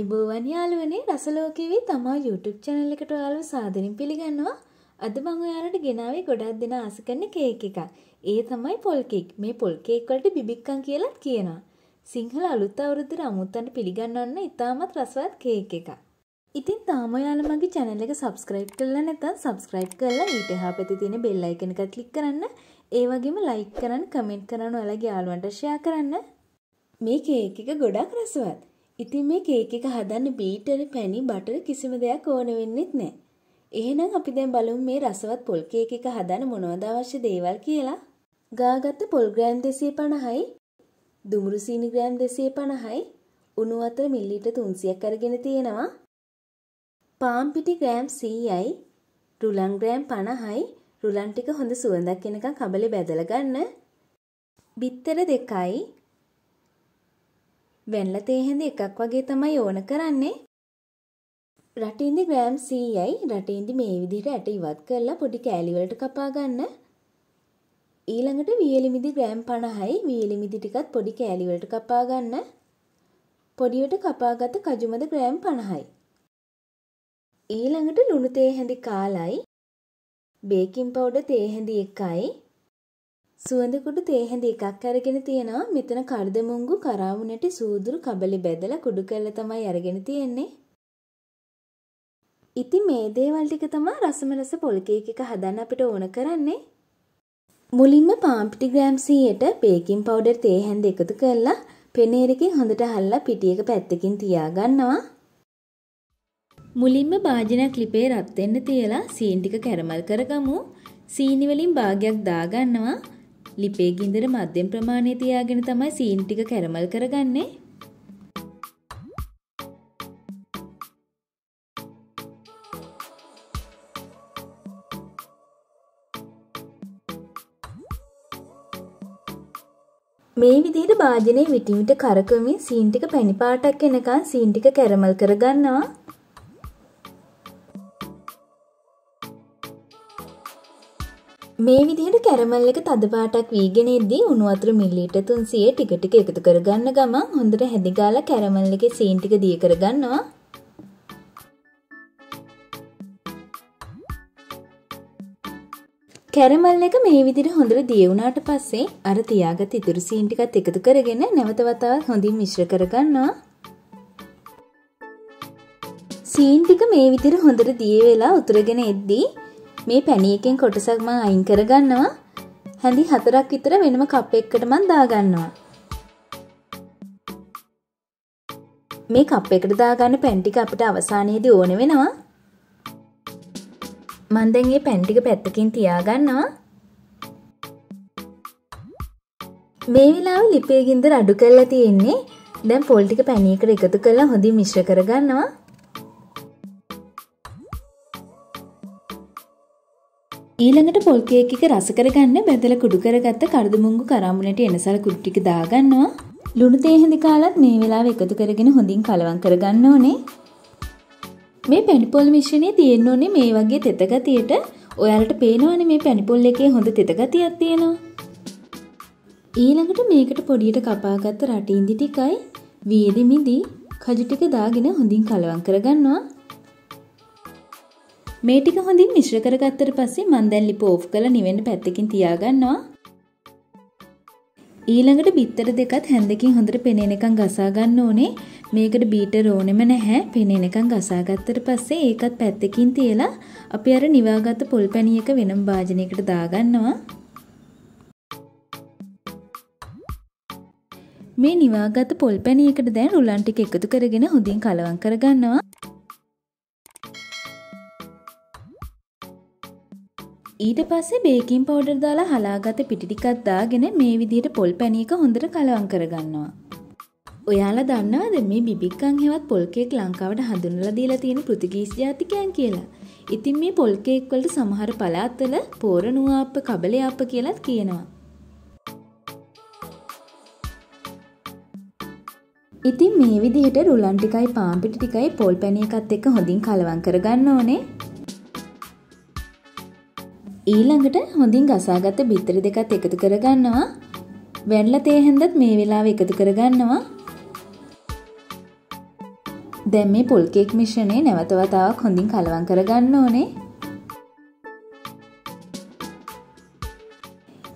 ආයිබෝවන් යාළුවනේ රසලෝකෙවී තමා YouTube channel එකට ඔයාලව සාදරයෙන් පිළිගන්නවා. අද මම ඔයාලට ගෙනාවේ ගොඩක් දෙනා ආස කරන කේක් එකක්. ඒ තමයි පොල් කේක්. මේ පොල් කේක් වලට බිබික්කම් කියලාත් කියනවා. සිංහල අලුත් අවුරුද්දට අමුත්තන්ට පිළිගන්වන්න ඉතාමත් රසවත් කේක් එකක්. ඉතින් තාම ඔයාලා මගේ channel එක subscribe කරලා නැත්නම් subscribe කරලා ඊට එහා පැත්තේ තියෙන bell icon එක click කරන්න. ඒ වගේම like කරන්න, comment කරන්න, ඔයාලගේ යාළුවන්ට share කරන්න. මේ කේක් එක ගොඩක් රසවත්. ඉතින් මේ කේක් එක හදන්න බීටර්, පැණි, බටර් කිසිම දෙයක් ඕන වෙන්නෙත් නැහැ. එහෙනම් අපි දැන් බලමු මේ රසවත් පොල් කේක් එක හදන්න මොනවද අවශ්‍ය දේවල් කියලා. ගාගත්ත පොල් ග්‍රෑම් 250යි, දුමුරු සීනි ග්‍රෑම් 250යි, උණු වතුර මිලිලීටර් 300ක් අරගෙන තියෙනවා. පාන් පිටි ග්‍රෑම් 100යි, රුලන් ග්‍රෑම් 50යි, රුලන් ටික හොඳ සුවඳක් එනකන් කබලේ බැදලා ගන්න. බිත්තර දෙකයි වෙන්ල තේහෙඳ එකක් වගේ තමයි ඕන කරන්නේ. රටින්දි ග්‍රෑම් 100යි රටින්දි මේ විදිහට ඇට ඉවත් කරලා පොඩි කෑලි වලට කපා ගන්න. ඊළඟට වියලිමිදි ග්‍රෑම් 50යි වියලිමිදි ටිකත් පොඩි කෑලි වලට කපා ගන්න. පොඩියට කපාගත්ත කජුමද ග්‍රෑම් 50යි. ඊළඟට ලුණු තේ හැඳි කාලයි බේකින් පවුඩර් තේ හැඳි එකයි සුවඳ කුඩු තේ හැඳි එකක් අරගෙන තියෙනවා. මෙතන කර්දමුංගු කරාවු නැටි සූදුරු කබලි බැදලා කුඩු කරලා තමයි අරගෙන තියෙන්නේ. ඉතින් මේ දේවල් ටික තමයි රසම රස පොල් කේක් එක හදන්න අපිට ඕන කරන්නේ. මුලින්ම පාන් පිටි ග්‍රෑම් 100ට බේකින් පවුඩර් තේ හැඳි එකතු කරලා පෙනේරකින් හොඳට අල්ලලා පිටියක පැත්තකින් තියාගන්නවා. මුලින්ම භාජනයක් ලිපේ රත් වෙන්න තියලා සීන් ටික කැරමල් කරගමු. සීනි වලින් භාගයක් දාගන්නවා. ලිපේ ගින්දර මධ්‍යම ප්‍රමාණය තියාගෙන තමයි සීන් ටික කැරමල් කරගන්නේ. මේ විදිහට භාජනයේ විටින් විට කරකවමින් සීන් ටික පැණි පාටක් එනකන් සීන් ටික කැරමල් කරගන්නවා. මේ විදිහට කැරමල් එක තද පාටක් වීගෙන එද්දී උණු වතුර මිලිලීටර් 300 ටික ටික එකතු කරගන්න ගමන් හොඳට හැදි ගාලා කැරමල් එකේ සීන් ටික දිය කරගන්නවා. කැරමල් එක මේ විදිහට හොඳට දිය වුණාට පස්සේ අර තියාගත් ඉතුරු සීන් ටිකත් එකතු කරගෙන නැවත වතාවක් හොඳින් මිශ්‍ර කරගන්නවා. සීන් ටික මේ විදිහට හොඳට දිය වෙලා උතුරගෙන එද්දී මේ පැණි එකෙන් කොටසක් මම අයින් කරගන්නවා. හැඳි හතරක් විතර වෙනම කප් එකකට මම දාගන්නවා. මේ කප් එකට දාගන්න පැන් ටික අපිට අවසානයේදී ඕන වෙනවා. මම දැන් මේ පැන් ටික පැත්තකින් තියාගන්නවා. මේ වෙලාවේ ලිපේ ගින්දර අඩු කරලා තියෙන්නේ. දැන් පොල් ටික පැණියකට එකතු කරලා හොඳින් මිශ්‍ර කරගන්නවා. ඊළඟට පොල් කේක් එක රස කරගන්න බැදලා කුඩු කරගත්ත කර්දමුංගු කරාමුණට එනසල කුඩු ටික දාගන්නවා. ලුණු තේ හැඳි කාලත් මේ වෙලාවේ එකතු කරගෙන හොඳින් කලවම් කරගන්න ඕනේ. මේ පැණිපොල් මිශ්‍රණය තියෙන්න ඕනේ මේ වගේ තෙත ගතියට. ඔයාලට පේනවනේ මේ පැණිපොල් එකේ හොඳ තෙත ගතියක් තියෙනවා. ඊළඟට මේකට පොඩියට කපාගත්ත රටින්දි ටිකයි වීදි මිදි කජු ටික දාගෙන හොඳින් කලවම් කරගන්නවා. මේ ටික හොඳින් මිශ්‍ර කරගත්තට පස්සේ මම දැන් ලිප ඕෆ් කරලා නිවෙන්න පැත්තකින් තියාගන්නවා. ඊළඟට බිත්තර දෙකත් හැන්දකින් හොඳට පෙනෙනකන් ගසා ගන්න ඕනේ. මේකට බීටර් ඕනෙම නැහැ. පෙනෙනකන් ගසා ගත්තට පස්සේ ඒකත් පැත්තකින් තියලා අපි අර නිවාගත්ත පොල් පැණි එක වෙනම භාජනයකට දාගන්නවා. මේ නිවාගත්ත පොල් පැණි එකට දැන් රුලන් ටික එකතු කරගෙන හොඳින් කලවම් කරගන්නවා. ඊට පස්සේ බේකින් පවුඩර් දාලා හලාගත පිටි ටිකක් දාගෙන මේ විදිහට පොල් පැණි එක හොඳට කලවම් කරගන්නවා. ඔයාලා දන්නවද මේ බිබික්කන් හෙවත් පොල් කේක් ලංකාවට හඳුන්වලා දීලා තියෙන පෘතුගීස් ජාතිකයන් කියලා? ඉතින් මේ පොල් කේක් වලට සමහර පළාත්වල පෝරණුවාප්ප කබලයාප්ප කියලාත් කියනවා. ඉතින් මේ විදිහට රුලන් ටිකයි පාන් පිටි ටිකයි පොල් පැණි එකත් එක්ක හොඳින් කලවම් කරගන්න ඕනේ. ඊළඟට හොඳින් ගසාගත්ත බිත්තර දෙකත් එකතු කරගන්නවා. වැන්ල තේ හැන්දත් මේ වෙලාව එකතු කරගන්නවා. දැන් මේ පොල් කේක් මිශ්‍රණය නැවත වතාවක් හොඳින් කලවම් කරගන්න ඕනේ.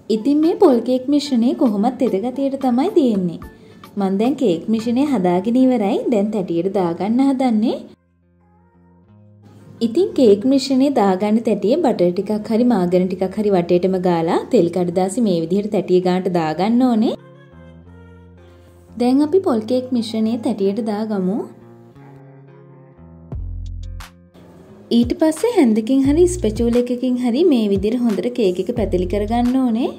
ඉතින් මේ පොල් කේක් මිශ්‍රණය කොහොමත් තෙත ගතියට තමයි තියෙන්නේ. මම දැන් කේක් මිශ්‍රණය හදාගෙන ඉවරයි. දැන් තැටියට දාගන්න හදන්නේ. ඉතින් කේක් මිශ්‍රණය දාගන්න තැටියේ බටර් ටිකක් හරි මාගන ටිකක් හරි වටේටම ගාලා තෙල් කඩදාසි මේ විදිහට තැටිය ගානට දාගන්න ඕනේ. දැන් අපි පොල් කේක් මිශ්‍රණය තැටියට දාගමු. ඊට පස්සේ හැන්දකින් හරි ස්පැචූල එකකින් හරි මේ විදිහට හොඳට කේක් එක පැතලි කරගන්න ඕනේ.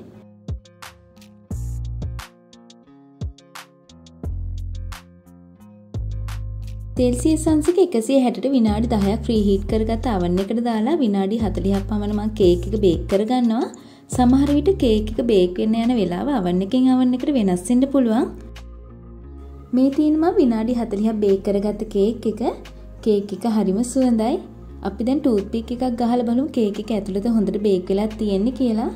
තෙල්සිය සංසික එකසිය හැට විනාඩි දහයක් ෆ්‍රී හිට් කරගත් අවන් එකට දාලා විනාඩි හතලිහක් පමණ මං කේක් එක බේක් කරගන්නවා. සමහර විට කේක් එක බේක් වෙන්න යන වෙලාව අවන් එකෙන් අවන් එකට වෙනස් වෙන්න පුළුවන්. මේ තියෙනවා විනාඩි 40ක් බේක් කරගත්ත කේක් එක. කේක් එක හරිම සුවඳයි. අපි දැන් ටූත් පික් එකක් ගහලා බලමු කේක් එක ඇතුළත හොඳට බේක් වෙලා තියෙන්නේ කියලා.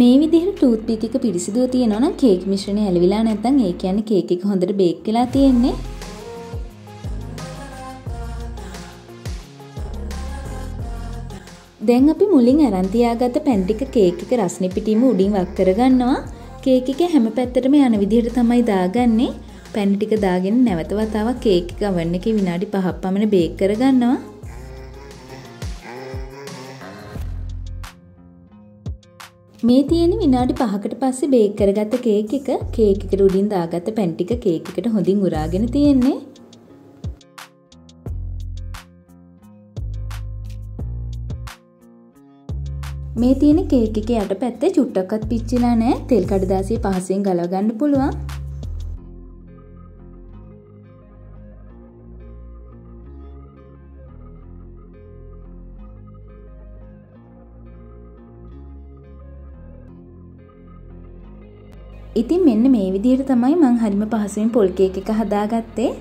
මේ විදිහට ටූත් පික් එක පිරිසිදුව තියෙනවා නම් කේක් මිශ්‍රණය ඇලවිලා නැත්නම් ඒ කියන්නේ කේක් එක හොඳට බේක් වෙලා තියෙන්නේ. දැන් අපි මුලින් අරන් තියාගත්ත පැන් ටික කේක් එක රස්නේ පිටින්ම උඩින් වක් කරගන්නවා. කේක් එක හැම පැත්තටම යන විදිහට තමයි දාගන්නේ. පැන් ටික දාගෙන නැවත වතාවක් කේක් එක oven එකේ විනාඩි 5ක් පමණ බේක් කරගන්නවා. මේ තියෙන විනාඩි 5කට පස්සේ බේක් කරගත්ත කේක් එක කේක් එකට උඩින් දාගත්ත පැන් ටික කේක් එකට හොඳින් උරාගෙන තියෙන්නේ. මේ තියෙන කේක් එකේ යට පැත්තේ චුට්ටක්වත් පිච්චිලා නැහැ. තෙල් කඩදාසිය පහසෙන් ගලව ගන්න පුළුවන්. ඉතින් මෙන්න මේ විදිහට තමයි මං හරිම පහසුවෙන් පොල් කේක් එක හදාගත්තේ.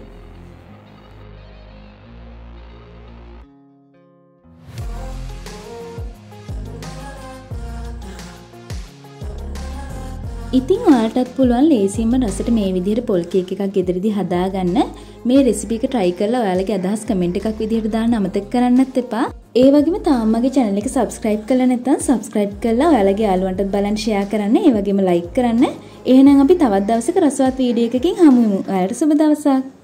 ඉතින් ඔයාලටත් පුළුවන් ලේසියෙන්ම රසට මේ විදිහට පොල් කේක් එකක් ගෙදරදී හදාගන්න. මේ රෙසිපි එක try කරලා ඔයාලගේ අදහස් කමෙන්ට් එකක් විදිහට දාන්න අමතක කරන්නත් එපා. ඒ වගේම තාම මගේ channel එක subscribe කරලා නැත්නම් subscribe කරලා ඔයාලගේ යාළුවන්ටත් බලන්න share කරන්න. ඒ වගේම like කරන්න. එහෙනම් අපි තවත් දවසක රසවත් වීඩියෝ එකකින් හමු වෙමු. ඔයාලට සුබ දවසක්.